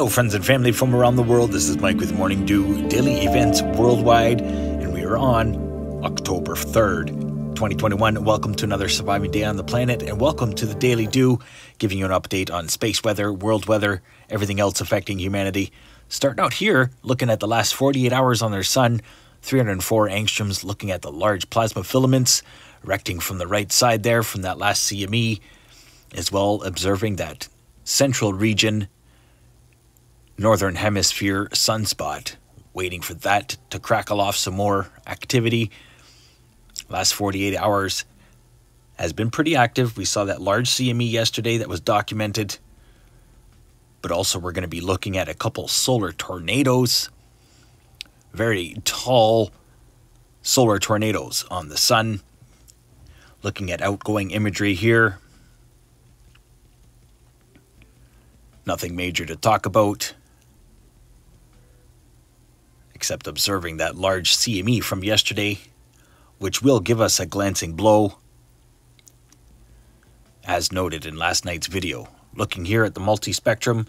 Hello, friends and family from around the world. This is Mike with Morning Dew Daily Events Worldwide, and we are on October 3rd, 2021. Welcome to another surviving day on the planet, and welcome to the Daily Dew, giving you an update on space weather, world weather, everything else affecting humanity. Starting out here, looking at the last 48 hours on their sun, 304 angstroms, looking at the large plasma filaments erecting from the right side there from that last CME, as well observing that central region northern hemisphere sunspot, waiting for that to crackle off some more activity. Last 48 hours has been pretty active. We saw that large CME yesterday that was documented. But also, we're going to be looking at a couple solar tornadoes. Very tall solar tornadoes on the sun. Looking at outgoing imagery here. Nothing major to talk about except observing that large CME from yesterday, which will give us a glancing blow, as noted in last night's video. Looking here at the multi-spectrum,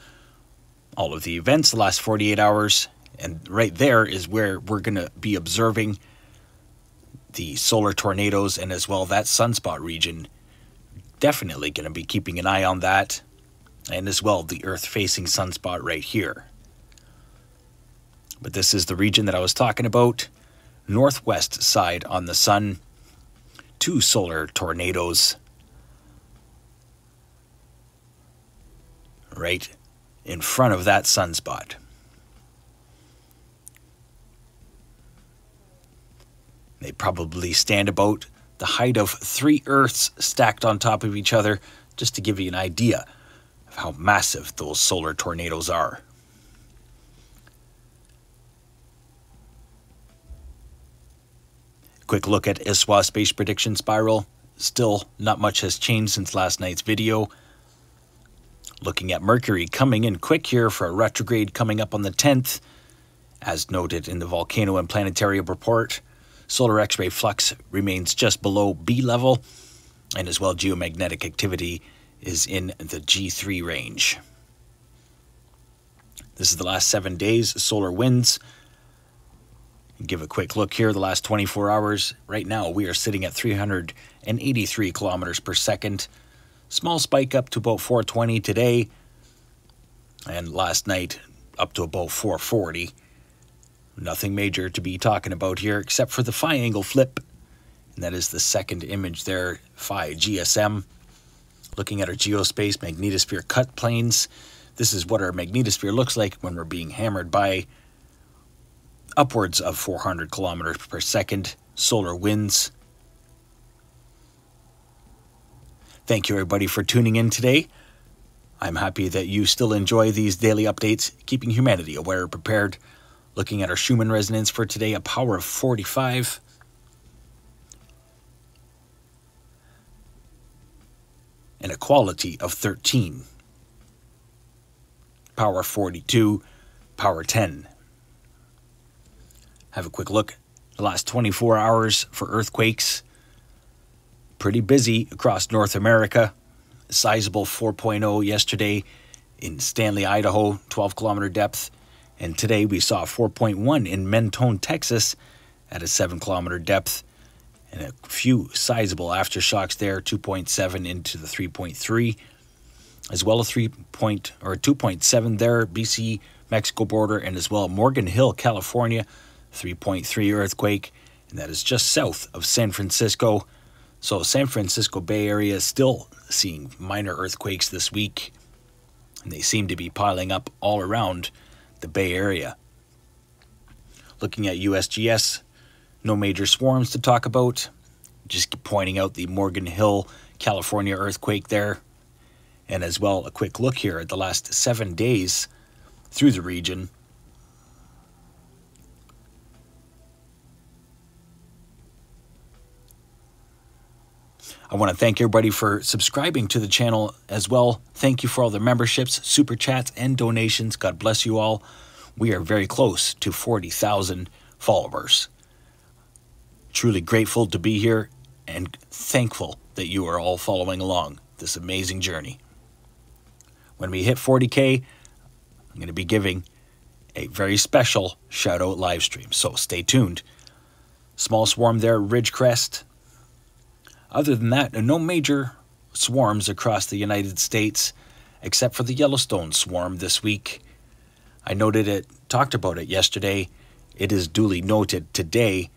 all of the events the last 48 hours, and right there is where we're going to be observing the solar tornadoes and as well that sunspot region. Definitely going to be keeping an eye on that, and as well the Earth-facing sunspot right here. But this is the region that I was talking about. Northwest side on the sun. Two solar tornadoes. Right in front of that sunspot. They probably stand about the height of three Earths stacked on top of each other, just to give you an idea of how massive those solar tornadoes are. Quick look at ISWA Space Prediction Spiral. Still, not much has changed since last night's video. Looking at Mercury coming in quick here for a retrograde coming up on the 10th. As noted in the Volcano and Planetarium report, solar X-ray flux remains just below B level, and as well geomagnetic activity is in the G3 range. This is the last seven days. Solar winds Give a quick look here, the last 24 hours. Right now, we are sitting at 383 kilometers per second. Small spike up to about 420 today, and last night up to about 440. Nothing major to be talking about here except for the phi angle flip, and that is the second image there, phi GSM. Looking at our geospace magnetosphere cut planes. This is what our magnetosphere looks like when we're being hammered by upwards of 400 kilometers per second, solar winds. Thank you, everybody, for tuning in today. I'm happy that you still enjoy these daily updates, keeping humanity aware and prepared. Looking at our Schumann resonance for today, a power of 45. And a quality of 13. Power 42, power 10 have a quick look. The last 24 hours for earthquakes. Pretty busy across North America. Sizable 4.0 yesterday in Stanley, Idaho, 12 kilometer depth. And today we saw 4.1 in Mentone, Texas at a 7 kilometer depth. And a few sizable aftershocks there, 2.7 into the 3.3, as well as 3 point or 2.7 there, BC Mexico border, and as well Morgan Hill, California, 3.3 earthquake, and that is just south of San Francisco. So, San Francisco Bay Area is still seeing minor earthquakes this week, and they seem to be piling up all around the Bay Area. Looking at USGS, no major swarms to talk about. Just pointing out the Morgan Hill, California earthquake there. And as well, a quick look here at the last seven days through the region. I want to thank everybody for subscribing to the channel as well. Thank you for all the memberships, super chats, and donations. God bless you all. We are very close to 40,000 followers. Truly grateful to be here and thankful that you are all following along this amazing journey. When we hit 40K, I'm going to be giving a very special shout out live stream, so stay tuned. Small swarm there, Ridgecrest. Other than that, no major swarms across the United States except for the Yellowstone swarm this week. I noted it, talked about it yesterday. It is duly noted today.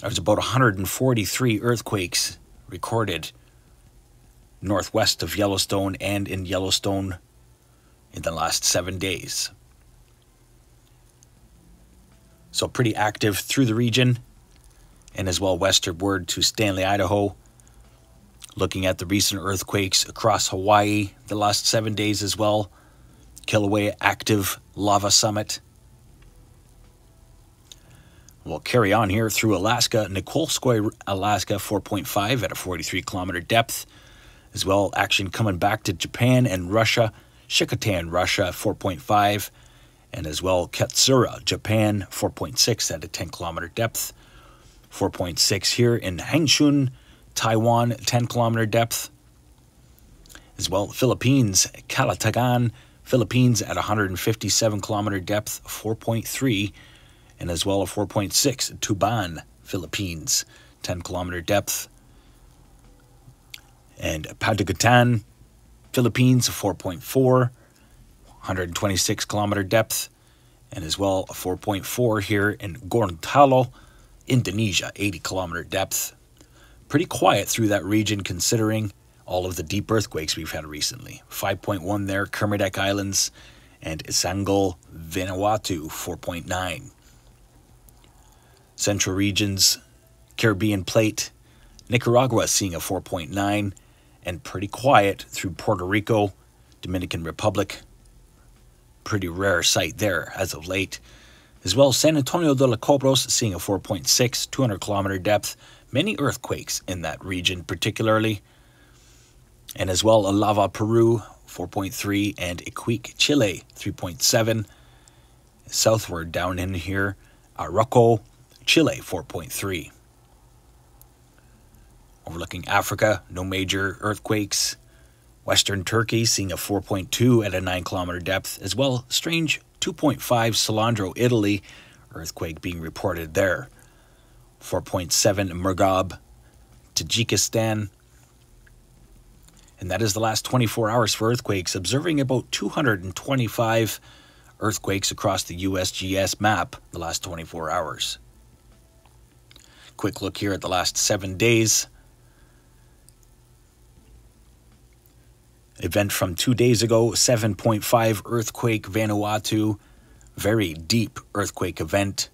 There's about 143 earthquakes recorded northwest of Yellowstone and in Yellowstone in the last seven days. So, pretty active through the region and as well westward to Stanley, Idaho. Looking at the recent earthquakes across Hawaii the last seven days as well. Kilauea active lava summit. We'll carry on here through Alaska, Nikolskoye, Alaska, 4.5 at a 43 kilometer depth. As well, action coming back to Japan and Russia, Shikotan, Russia, 4.5 and as well Katsuura, Japan, 4.6 at a 10 kilometer depth. 4.6 here in Hengchun, Taiwan, 10 kilometer depth. As well, Philippines, Calatagan, Philippines at 157 kilometer depth, 4.3. And as well, a 4.6, Tuban, Philippines, 10 kilometer depth. And Patagatan, Philippines, 4.4. 126 kilometer depth, and as well a 4.4 here in Gorontalo, Indonesia, 80 kilometer depth. Pretty quiet through that region considering all of the deep earthquakes we've had recently. 5.1 there, Kermadec Islands, and Isangel, Vanuatu, 4.9. Central regions, Caribbean Plate, Nicaragua seeing a 4.9, and pretty quiet through Puerto Rico, Dominican Republic, pretty rare sight there as of late. As well, San Antonio de los Cobros seeing a 4.6, 200 kilometer depth. Many earthquakes in that region, particularly. And as well, Alava, Peru, 4.3, and Iquique, Chile, 3.7. Southward down in here, Arauco, Chile, 4.3. Overlooking Africa, no major earthquakes. Western Turkey seeing a 4.2 at a 9 kilometer depth, as well strange 2.5 Salandro, Italy, earthquake being reported there. 4.7 Murghab, Tajikistan. And that is the last 24 hours for earthquakes, observing about 225 earthquakes across the USGS map the last 24 hours. Quick look here at the last seven days. Event from two days ago 7.5 earthquake Vanuatu. Very deep earthquake event.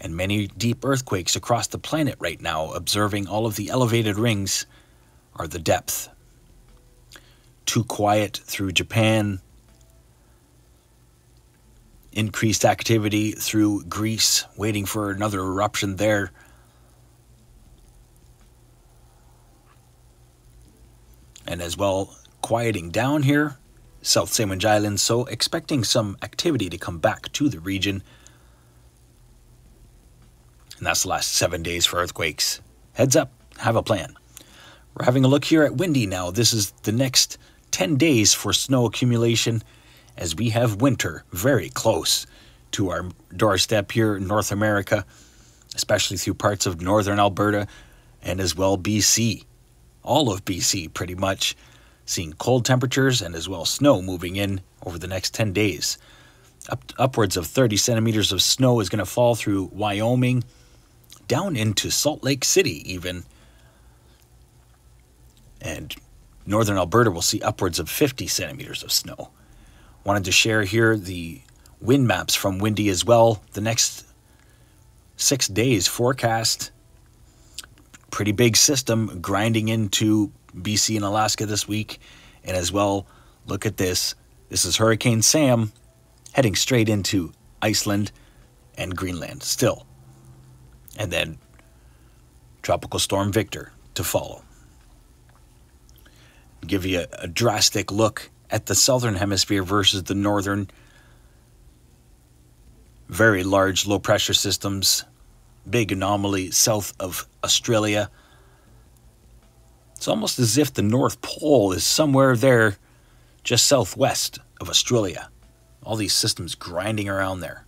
And many deep earthquakes across the planet right now, observing all of the elevated rings, are the depth. Too quiet through Japan. Increased activity through Greece, waiting for another eruption there. And as well, quieting down here, South Sandwich Islands, so expecting some activity to come back to the region. And that's the last seven days for earthquakes. Heads up, have a plan. We're having a look here at Windy now. This is the next 10 days for snow accumulation as we have winter very close to our doorstep here in North America, especially through parts of northern Alberta and as well BC. All of BC, pretty much seeing cold temperatures and as well snow moving in over the next 10 days. Up, upwards of 30 centimeters of snow is going to fall through Wyoming, down into Salt Lake City, even. And northern Alberta will see upwards of 50 centimeters of snow. Wanted to share here the wind maps from Windy as well. The next six days forecast. Pretty big system grinding into BC and Alaska this week. And as well, look at this. This is Hurricane Sam heading straight into Iceland and Greenland still. And then Tropical Storm Victor to follow. Give you a, a drastic look at the southern hemisphere versus the northern. Very large low pressure systems, big anomaly south of Australia it's almost as if the North Pole is somewhere there just southwest of Australia. All these systems grinding around there.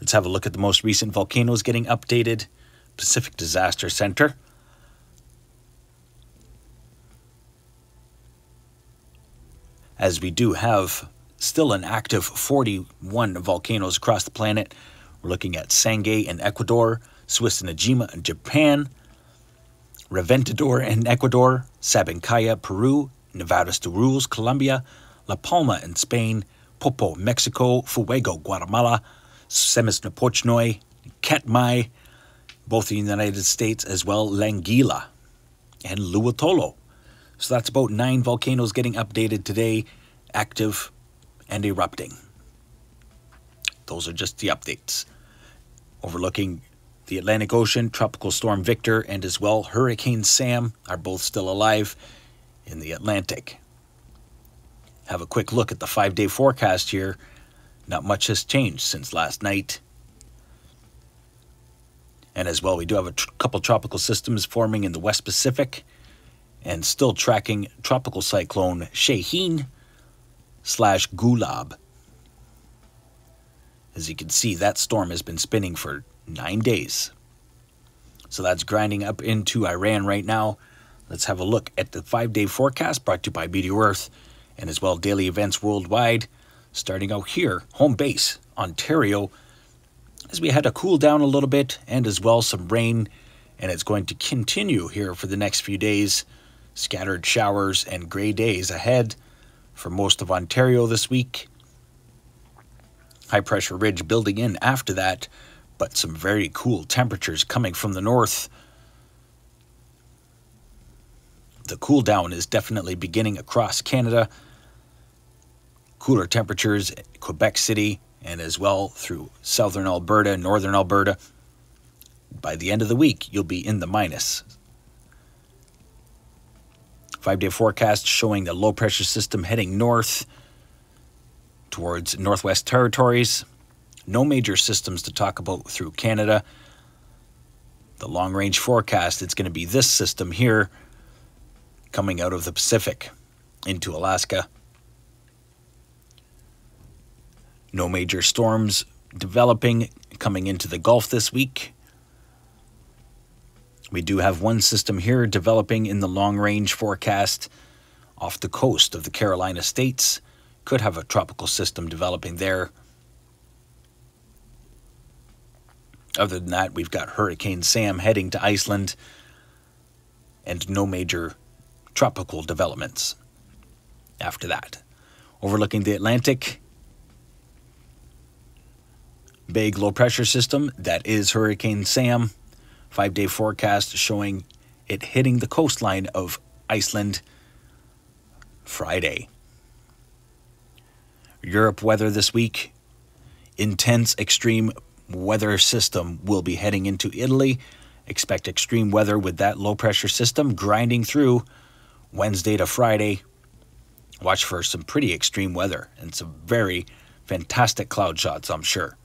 Let's have a look at the most recent volcanoes getting updated. Pacific Disaster Center. As we do have still an active 41 volcanoes across the planet. We're looking at Sangay in Ecuador, Suwanosejima in Japan, Reventador in Ecuador, Sabancaya, Peru, Nevados de Ruiz, Colombia, La Palma in Spain, Popo, Mexico, Fuego, Guatemala, Semisopochnoi, Katmai, both in the United States, as well Langila and Lewotolo. So that's about nine volcanoes getting updated today, active and erupting. Those are just the updates. Overlooking the Atlantic Ocean, Tropical Storm Victor and as well Hurricane Sam are both still alive in the Atlantic. Have a quick look at the five day forecast here. Not much has changed since last night. And as well, we do have a tr couple tropical systems forming in the West Pacific and still tracking tropical cyclone Shaheen slash Gulab. As you can see, that storm has been spinning for nine days. So that's grinding up into Iran right now. Let's have a look at the five day forecast brought to you by MeteoEarth and as well daily events worldwide. Starting out here, home base, Ontario, as we had to cool down a little bit and as well some rain, and it's going to continue here for the next few days. Scattered showers and gray days ahead for most of Ontario this week. High pressure ridge building in after that, but some very cool temperatures coming from the north. The cool down is definitely beginning across Canada. Cooler temperatures, Quebec City, and as well through southern Alberta, northern Alberta. By the end of the week, you'll be in the minus. Five day forecast showing the low pressure system heading north towards Northwest Territories. No major systems to talk about through Canada. The long range forecast, it's going to be this system here coming out of the Pacific into Alaska. No major storms developing coming into the Gulf this week. We do have one system here developing in the long range forecast off the coast of the Carolina States. Could have a tropical system developing there. Other than that, we've got Hurricane Sam heading to Iceland and no major tropical developments after that. Overlooking the Atlantic, big low pressure system that is Hurricane Sam Five day forecast showing it hitting the coastline of Iceland Friday. Europe weather this week. Intense extreme weather system will be heading into Italy. Expect extreme weather with that low pressure system grinding through Wednesday to Friday. Watch for some pretty extreme weather and some very fantastic cloud shots, I'm sure.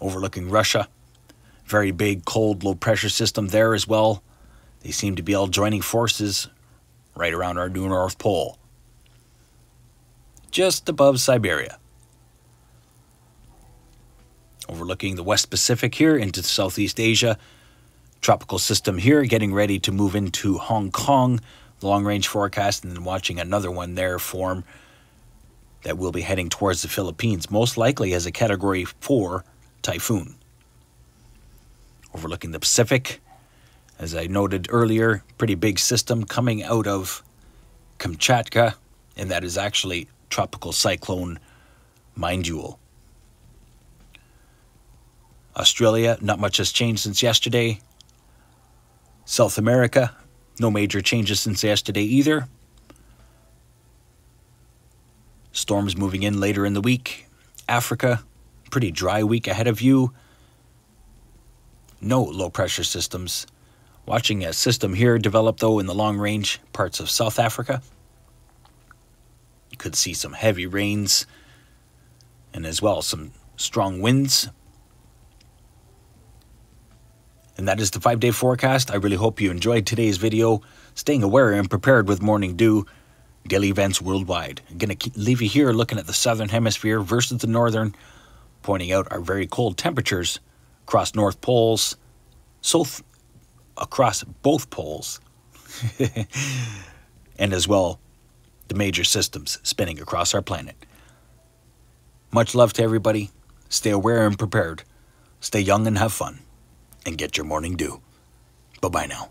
Overlooking Russia, very big, cold, low pressure system there as well. They seem to be all joining forces right around our new North Pole, just above Siberia. Overlooking the West Pacific here into Southeast Asia. Tropical system here getting ready to move into Hong Kong. Long range forecast, and then watching another one there form that will be heading towards the Philippines, most likely as a Category 4 typhoon overlooking the Pacific. As I noted earlier, pretty big system coming out of Kamchatka, and that is actually tropical cyclone Mindulle. Australia, not much has changed since yesterday. South America, no major changes since yesterday either. Storms moving in later in the week. Africa, pretty dry week ahead of you no low pressure systems. Watching a system here develop, though, in the long range parts of South Africa. You could see some heavy rains and as well some strong winds. And that is the five day forecast. I really hope you enjoyed today's video. Staying aware and prepared with morning dew. daily events worldwide. I'm going to leave you here looking at the southern hemisphere versus the northern, pointing out our very cold temperatures across north poles, so th- across both poles, and as well the major systems spinning across our planet. Much love to everybody. Stay aware and prepared. Stay young and have fun. And get your morning dew. Bye bye now.